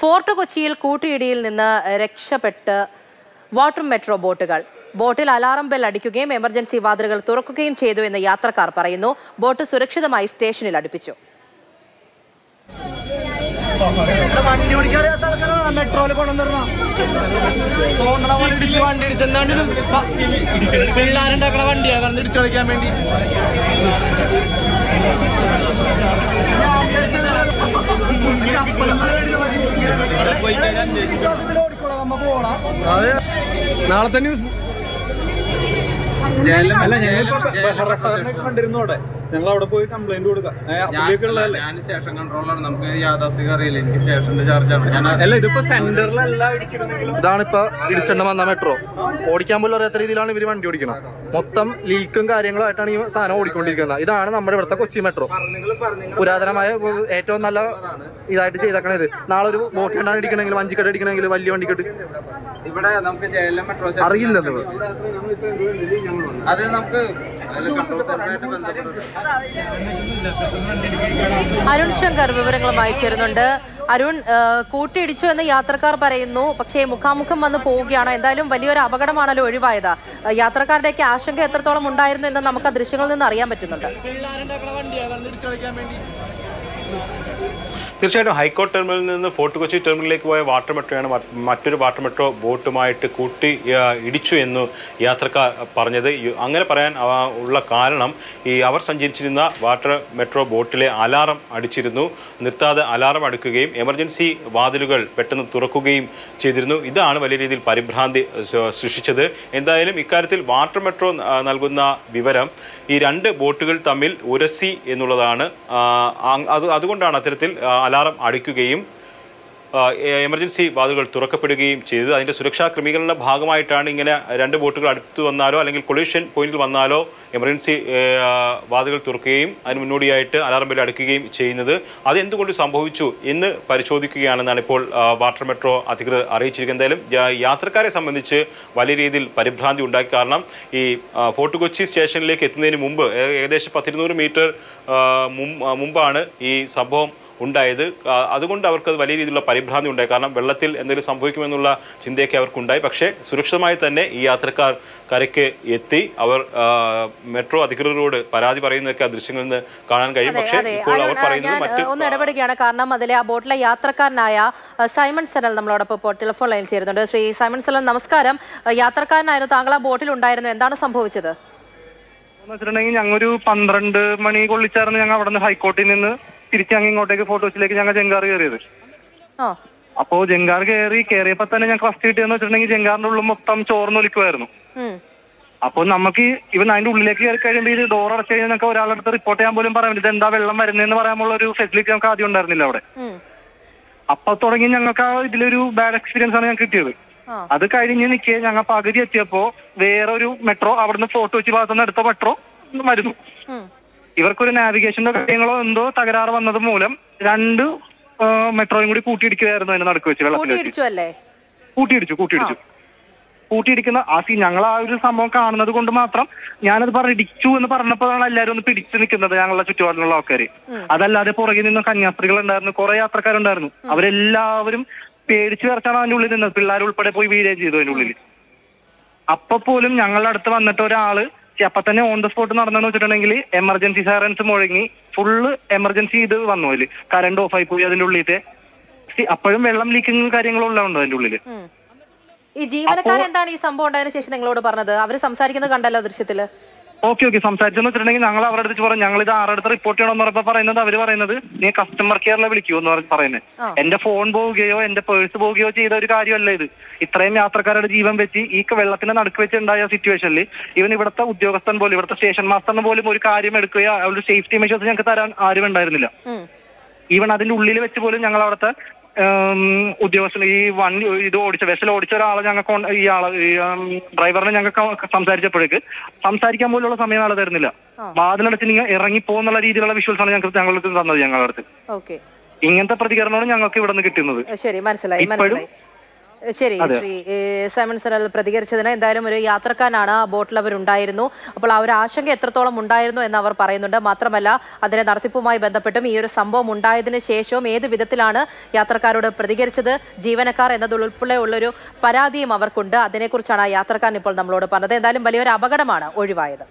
Fort കൊച്ചിയിൽ കൂട്ടിയിടിയിൽ നിന്ന് രക്ഷപ്പെട്ട് വാട്ടർ മെട്രോ ബോട്ടുകൾ. ബോട്ടിൽ അലാറം ബെൽ അടിക്കുകയും എമർജൻസി വാതിലുകൾ തുറക്കുകയും ചെയ്തു എന്ന് യാത്രക്കാർ പറയുന്നു. ബോട്ട് സുരക്ഷിതമായി സ്റ്റേഷനിൽ അടുപ്പിച്ചു. പിള്ളേരുണ്ടാക്കണ വണ്ടിയാ വേണ്ടി. നാളത്തെ ന്യൂസ് അല്ല ബഹളക്കാരനെ കണ്ടിരുന്നു അവിടെ. ഞങ്ങൾ അവിടെ പോയി കംപ്ലൈന്റ് കൊടുക്കാം. ഞാൻ സ്റ്റേഷൻ കൺട്രോളർ നമുക്ക് അറിയില്ല. എനിക്ക് സ്റ്റേഷന്റെ ചാർജാണ് ഞാൻ അല്ല ഇതിപ്പോ സെന്ററിലല്ല ഇതാണ് ഇതാണിപ്പോ ഇടിച്ചെണ്ണ വന്ന മെട്രോ ഓടിക്കാൻ പോലും അറിയാത്ത രീതിയിലാണ് ഇവർ വണ്ടി ഓടിക്കണം മൊത്തം ലീക്കും കാര്യങ്ങളായിട്ടാണ് ഈ സാധനം ഓടിക്കൊണ്ടിരിക്കുന്നത്. ഇതാണ് നമ്മുടെ ഇവിടുത്തെ കൊച്ചി മെട്രോ പുരാതനമായ ഏറ്റവും നല്ല ഇതായിട്ട് ചെയ്തേക്കണത്. നാളെ ഒരു ബോട്ട് കണ്ടാണ് ഇടിക്കണമെങ്കിൽ വഞ്ചിക്കട്ട് അടിക്കണമെങ്കിൽ വലിയ വണ്ടിക്കട്ട്. ഇവിടെ നമുക്ക് അറിയില്ല അത് നമുക്ക് അരുൺ ശങ്കർ വിവരങ്ങളുമായി ചേരുന്നുണ്ട് അരുൺ കൂട്ടിയിടിച്ചു എന്ന് യാത്രക്കാർ പറയുന്നു. പക്ഷേ മുഖാമുഖം വന്ന് പോവുകയാണ്. എന്തായാലും വലിയൊരു അപകടമാണല്ലോ ഒഴിവായത്. യാത്രക്കാരുടെയൊക്കെ ആശങ്ക എത്രത്തോളം ഉണ്ടായിരുന്നു എന്ന് നമുക്ക് ആ ദൃശ്യങ്ങളിൽ നിന്ന് അറിയാൻ പറ്റുന്നുണ്ട്. തീർച്ചയായിട്ടും ഹൈക്കോർട്ട് ടെർമിനലിൽ നിന്ന് ഫോർട്ട് കൊച്ചി ടെർമിനലിലേക്ക് പോയ വാട്ടർ മെട്രോയാണ് മറ്റൊരു വാട്ടർ മെട്രോ ബോട്ടുമായിട്ട് കൂട്ടി ഇടിച്ചു എന്ന് യാത്രക്കാർ പറഞ്ഞത്. അങ്ങനെ പറയാൻ ഉള്ള കാരണം ഈ അവർ സഞ്ചരിച്ചിരുന്ന വാട്ടർ മെട്രോ ബോട്ടിലെ അലാറം അടിച്ചിരുന്നു. നിർത്താതെ അലാറം അടുക്കുകയും എമർജൻസി വാതിലുകൾ പെട്ടെന്ന് തുറക്കുകയും ചെയ്തിരുന്നു. ഇതാണ് വലിയ രീതിയിൽ പരിഭ്രാന്തി സൃഷ്ടിച്ചത്. എന്തായാലും ഇക്കാര്യത്തിൽ വാട്ടർ മെട്രോ നൽകുന്ന വിവരം ഈ രണ്ട് ബോട്ടുകൾ തമ്മിൽ ഉരസി എന്നുള്ളതാണ്. അത് അതുകൊണ്ടാണ് അത്തരത്തിൽ അലാറം അടിക്കുകയും എമർജൻസി വാതിലുകൾ തുറക്കപ്പെടുകയും ചെയ്തത്. അതിന്റെ സുരക്ഷാ ക്രമീകരണ ഭാഗമായിട്ടാണ് ഇങ്ങനെ രണ്ട് ബോട്ടുകൾ അടുത്ത് വന്നാലോ അല്ലെങ്കിൽ കൊളീഷൻ പോയിന്റിൽ വന്നാലോ എമർജൻസി വാതിലുകൾ തുറക്കുകയും അതിന് മുന്നോടിയായിട്ട് അലാറം ബെൽ അടിക്കുകയും ചെയ്യുന്നത്. അതെന്തുകൊണ്ട് സംഭവിച്ചു എന്ന് പരിശോധിക്കുകയാണെന്നാണ് ഇപ്പോൾ വാട്ടർ മെട്രോ അധികൃതർ അറിയിച്ചിരിക്കുന്നത്. എന്തായാലും യാത്രക്കാരെ സംബന്ധിച്ച് വലിയ രീതിയിൽ പരിഭ്രാന്തി ഉണ്ടാക്കി. കാരണം ഈ ഫോർട്ട് കൊച്ചി സ്റ്റേഷനിലേക്ക് എത്തുന്നതിന് മുമ്പ് ഏകദേശം പത്തിരുന്നൂറ് മീറ്റർ മുമ്പാണ് ഈ സംഭവം ഉണ്ടായത്. അതുകൊണ്ട് അവർക്ക് അത് വലിയ രീതിയിലുള്ള പരിഭ്രാന്തി ഉണ്ടായി. കാരണം വെള്ളത്തിൽ എന്തെങ്കിലും സംഭവിക്കുമെന്നുള്ള ചിന്തയൊക്കെ അവർക്കുണ്ടായി. പക്ഷേ സുരക്ഷിതമായി തന്നെ ഈ യാത്രക്കാർ കരയ്ക്ക് എത്തി. അവർ മെട്രോ അധികൃതരോട് പരാതി പറയുന്നതൊക്കെ ആ ദൃശ്യങ്ങളിൽ നിന്ന് കാണാൻ കഴിയും. പക്ഷേ ഇപ്പോൾ അവർ പറയുന്നത് മറ്റു ഒന്ന് ഇടപെടുകയാണ്. കാരണം അതിലെ ആ ബോട്ടിലെ യാത്രക്കാരനായ സൈമൺ സെനൽ നമ്മളോടൊപ്പം ഇപ്പോൾ ടെലിഫോൺ ലൈനിൽ ചേരുന്നുണ്ട്. ശ്രീ സൈമൺ സെനൽ നമസ്കാരം. യാത്രക്കാരനായിരുന്നു. താങ്കൾ ആ ബോട്ടിൽ ഉണ്ടായിരുന്നു. എന്താണ് സംഭവിച്ചത്? എന്ന് വെച്ചിട്ടുണ്ടെങ്കിൽ ഞങ്ങൾ ഒരു പന്ത്രണ്ട് മണി കൊള്ളിച്ചായിരുന്നു ഞങ്ങൾ അവിടെ നിന്ന് ഹൈക്കോർട്ടിൽ നിന്ന് തിരിച്ച് അങ്ങ് ഇങ്ങോട്ടേക്ക് ഫോട്ടോസിലേക്ക് ഞങ്ങൾ ജങ്കാർ കയറിയത് അപ്പോ ജങ്കാർ കയറി കയറിയപ്പോ തന്നെ ഞങ്ങൾക്ക് ഫസ്റ്റ് കിട്ടിയെന്ന് വെച്ചിട്ടുണ്ടെങ്കിൽ ജങ്കാറിന്റെ ഉള്ളിൽ മൊത്തം ചോർന്നൊലിക്കുമായിരുന്നു അപ്പൊ നമുക്ക് ഇവൻ അതിന്റെ ഉള്ളിലേക്ക് കയറി കഴിയുമ്പോൾ ഇത് ഡോർ അടച്ചു കഴിഞ്ഞാൽ നമുക്ക് ഒരാളുടെ അടുത്ത് റിപ്പോർട്ട് ചെയ്യാൻ പോലും പറയാൻ പറ്റില്ല. എന്താ വെള്ളം വരുന്നതെന്ന് പറയാനുള്ള ഒരു ഫെസിലിറ്റി നമുക്ക് ആദ്യം ഉണ്ടായിരുന്നില്ല അവിടെ. അപ്പൊ തുടങ്ങി ഞങ്ങൾക്ക് ആ ഇതിലൊരു ബാഡ് എക്സ്പീരിയൻസ് ആണ് ഞങ്ങൾക്ക് കിട്ടിയത്. അത് കഴിഞ്ഞ് നിൽക്കുക ഞങ്ങൾ പകുതി എത്തിയപ്പോ വേറൊരു മെട്രോ അവിടുന്ന് ഫോട്ടോ വെച്ച് ഭാഗത്തുനിന്ന് എടുത്ത മെട്രോ വരുന്നു. ഇവർക്കൊരു നാവിഗേഷന്റെ കാര്യങ്ങളോ എന്തോ തകരാറ് വന്നത് മൂലം രണ്ട് മെട്രോയും കൂടി കൂട്ടിയിടിക്കുകയായിരുന്നു അതിന്റെ നടുക്ക് വെച്ച് വെള്ളത്തിൽ കൂട്ടിയിടിച്ചു കൂട്ടിയിടിച്ചു. കൂട്ടിയിടിക്കുന്ന ആ സീ ഞങ്ങൾ ആ ഒരു സംഭവം കാണുന്നത് കൊണ്ട് മാത്രം ഞാനത് പറഞ്ഞിടിച്ചു എന്ന് പറഞ്ഞപ്പോഴാണ് എല്ലാവരും ഒന്ന് പിടിച്ചു നിൽക്കുന്നത് ഞങ്ങളുടെ ചുറ്റുപാടിലുള്ള ആൾക്കാര്. അതല്ലാതെ പുറകിൽ നിന്ന് കന്യാസ്ത്രീകൾ ഉണ്ടായിരുന്നു കുറെ യാത്രക്കാരുണ്ടായിരുന്നു. അവരെല്ലാവരും പേടിച്ചു വരച്ചാണ് അതിന്റെ ഉള്ളിൽ നിന്നത്. പിള്ളേർ ഉൾപ്പെടെ പോയി വീഴുകയും ചെയ്തു അതിന്റെ ഉള്ളിൽ. അപ്പൊ പോലും ഞങ്ങളുടെ അടുത്ത് വന്നിട്ട് ഒരാൾ അപ്പൊ തന്നെ ഓൺ ദ സ്പോട്ട് നടന്നെന്ന് വെച്ചിട്ടുണ്ടെങ്കിൽ എമർജൻസി സൈറൻസ് മുഴങ്ങി ഫുള്ള് എമർജൻസി ഇത് വന്നു അതിൽ. കറണ്ട് ഓഫ് ആയി പോയി അതിന്റെ ഉള്ളിലത്തെ അപ്പോഴും വെള്ളം ലീക്കിങ് കാര്യങ്ങളും ഉള്ളതുണ്ട് അതിന്റെ ഉള്ളിൽ. ഈ ജീവനക്കാരെന്താണ് ഈ സംഭവം ഉണ്ടായതിനു ശേഷം നിങ്ങളോട് പറഞ്ഞത്? അവർ സംസാരിക്കുന്നത് കണ്ടല്ലോ ദൃശ്യത്തിൽ. Okay okay. സംസാരിച്ചെന്ന് വെച്ചിട്ടുണ്ടെങ്കിൽ ഞങ്ങൾ അവരുടെ അടുത്ത് പറഞ്ഞു ഞങ്ങൾ ഇത് ആരുടെ അടുത്ത് റിപ്പോർട്ട് ചെയ്യണമെന്ന് പറഞ്ഞപ്പോ പറയുന്നത് അവർ പറയുന്നത് നീ കസ്റ്റമർ കെയറിനെ വിളിക്കൂ എന്ന് പറയുന്നത് എന്റെ ഫോൺ പോവുകയോ എന്റെ പേഴ്സ് പോവുകയോ ചെയ്ത ഒരു കാര്യമല്ല ഇത്. ഇത്രയും യാത്രക്കാരുടെ ജീവൻ വെച്ച് ഈ വെള്ളത്തിന്റെ നടുക്ക് വെച്ച് ഉണ്ടായ സിറ്റുവേഷനിൽ ഇവൻ ഇവിടുത്തെ ഉദ്യോഗസ്ഥൻ പോലും ഇവിടുത്തെ സ്റ്റേഷൻ മാസ്റ്ററിന് പോലും ഒരു കാര്യം എടുക്കുകയോ ഒരു സേഫ്റ്റി മെഷേഴ്സ് ഞങ്ങൾക്ക് തരാൻ ആരും ഉണ്ടായിരുന്നില്ല. ഈവൻ അതിന്റെ ഉള്ളിൽ വെച്ച് പോലും ഞങ്ങൾ അവിടുത്തെ ഉദ്യോഗസ്ഥൻ ഈ വണ്ടി ഇത് ഓടിച്ച വെസൽ ഓടിച്ച ഒരാളെ ഞങ്ങൾക്ക് ഈ ആളെ ഡ്രൈവറിനെ ഞങ്ങൾക്ക് സംസാരിച്ചപ്പോഴേക്ക് സംസാരിക്കാൻ പോലുള്ള സമയം ആളെ തരുന്നില്ല. വാതിലടച്ച് നിങ്ങൾ ഇറങ്ങിപ്പോന്നുള്ള രീതിയിലുള്ള വിഷ്വൽസ് ആണ് ഞങ്ങൾക്ക് ഞങ്ങൾക്ക് തന്നത് ഞങ്ങളുടെ അടുത്ത്. ഓക്കെ. ഇങ്ങനത്തെ പ്രതികരണമാണ് ഞങ്ങൾക്ക് ഇവിടെ നിന്ന് കിട്ടുന്നത്. ഇപ്പോഴും മനസ്സിലായി. ശരി ശ്രീ സൈമൺ സനൽ പ്രതികരിച്ചതിന് എന്തായാലും ഒരു യാത്രക്കാരനാണ് ആ ബോട്ടിൽ അവരുണ്ടായിരുന്നു അപ്പോൾ ആ ഒരു ആശങ്ക എത്രത്തോളം ഉണ്ടായിരുന്നു എന്ന് അവർ പറയുന്നുണ്ട്. മാത്രമല്ല അതിന്റെ നടത്തിപ്പുമായി ബന്ധപ്പെട്ടും ഈ ഒരു സംഭവം ഉണ്ടായതിനു ശേഷവും ഏത് വിധത്തിലാണ് യാത്രക്കാരോട് പ്രതികരിച്ചത് ജീവനക്കാർ എന്നതുൾപ്പെടെയുള്ളൊരു പരാതിയും അവർക്കുണ്ട്. അതിനെക്കുറിച്ചാണ് ആ യാത്രക്കാരൻ ഇപ്പോൾ നമ്മളോട് പറഞ്ഞത്. എന്തായാലും വലിയൊരു അപകടമാണ് ഒഴിവായത്.